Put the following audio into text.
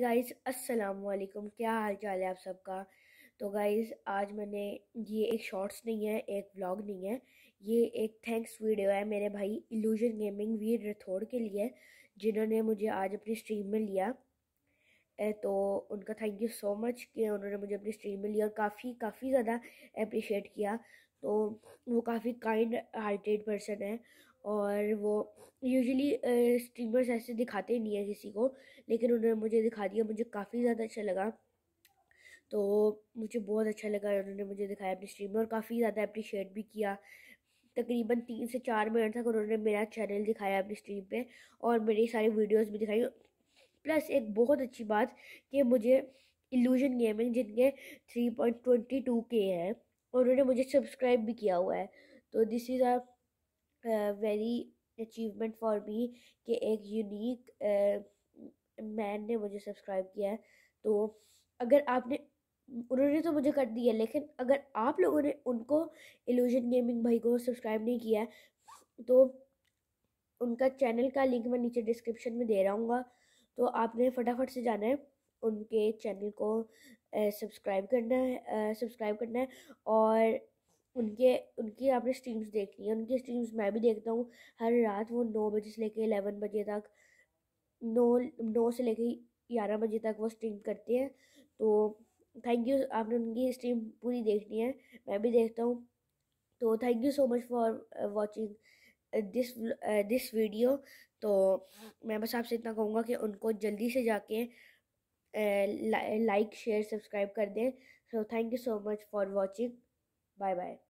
Guys अस्सलाम वालेकुम क्या हाल चाल है आप सबका? तो गाइस आज मैंने ये एक शॉर्ट्स नहीं है, एक व्लॉग नहीं है। ये एक थैंक्स वीडियो है मेरे भाई इल्यूजन गेमिंग वीर रथोड़ के लिए, जिन्होंने मुझे आज अपनी स्ट्रीम में लिया। तो उनका थैंक यू सो मच कि उन्होंने मुझे अपनी स्ट्रीम में लिया और काफ़ी काफ़ी ज़्यादा अप्रिशिएट किया। तो वो काफ़ी काइंड हार्टेड पर्सन है। और वो यूजुअली स्ट्रीमर्स ऐसे दिखाते नहीं है किसी को, लेकिन उन्होंने मुझे दिखा दिया, मुझे काफ़ी ज़्यादा अच्छा लगा। तो मुझे बहुत अच्छा लगा, उन्होंने मुझे दिखाया अपनी स्ट्रीम और काफ़ी ज़्यादा अप्रिशिएट भी किया। तकरीबन तीन से चार मिनट तक उन्होंने मेरा चैनल दिखाया अपनी स्ट्रीम पे और मेरी सारी वीडियोस भी दिखाई। प्लस एक बहुत अच्छी बात कि मुझे इल्यूजन गेमिंग जिनके थ्री पॉइंट ट्वेंटी टू के हैं, उन्होंने मुझे सब्सक्राइब भी किया हुआ है। तो this is a very achievement for me कि एक यूनिक मैन ने मुझे सब्सक्राइब किया है। तो अगर आपने, उन्होंने तो मुझे कर दिया, लेकिन अगर आप लोगों ने उनको इल्यूजन गेमिंग भाई को सब्सक्राइब नहीं किया तो उनका चैनल का लिंक मैं नीचे डिस्क्रिप्शन में दे रहा हूँ तो आपने फटाफट से जाना है, उनके चैनल को सब्सक्राइब करना है सब्सक्राइब करना है और उनके, उनकी आपने स्ट्रीम्स देखनी है। उनकी स्ट्रीम्स मैं भी देखता हूँ हर रात वो नौ बजे से लेके एलेवन बजे तक। नौ नौ से लेके ग्यारह बजे तक वो स्ट्रीम करते हैं। तो थैंक यू आपने उनकी स्ट्रीम पूरी देखनी है। मैं भी देखता हूँ। तो thank you so much for watching this this video तो मैं बस आपसे इतना कहूँगा कि उनको जल्दी से जाके लाइक शेयर सब्सक्राइब कर दें। So thank you so much for watching Bye bye.